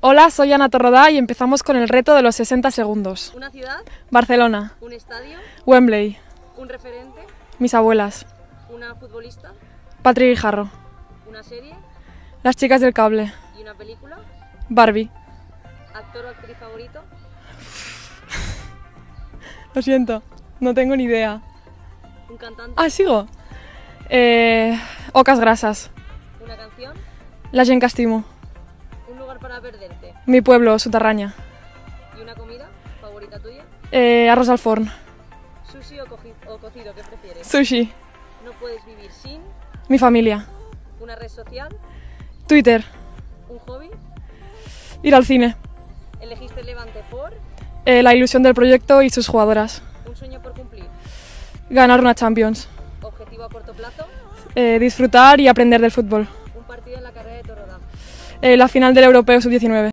Hola, soy Ana Torrodá y empezamos con el reto de los 60 segundos. Una ciudad, Barcelona, un estadio, Wembley, un referente, mis abuelas, una futbolista, Patrick Guijarro, una serie las chicas del cable, y una película, Barbie. actor o actriz favorito, Lo siento, no tengo ni idea. un cantante, Ah, sigo. Eh, ocas grasas, una canción, la gent que perderte mi pueblo, Sutarraña, y una comida favorita tuya, eh, arroz al forn, sushi o, o cocido, ¿qué prefieres? sushi, No puedes vivir sin mi familia, una red social, Twitter, un hobby, ir al cine, elegiste Levante por eh, la ilusión del proyecto y sus jugadoras, un sueño por cumplir, ganar una Champions, objetivo a corto plazo, eh, disfrutar y aprender del fútbol, un partido en la carrera de Torrodá. Eh, la final del Europeo Sub-19.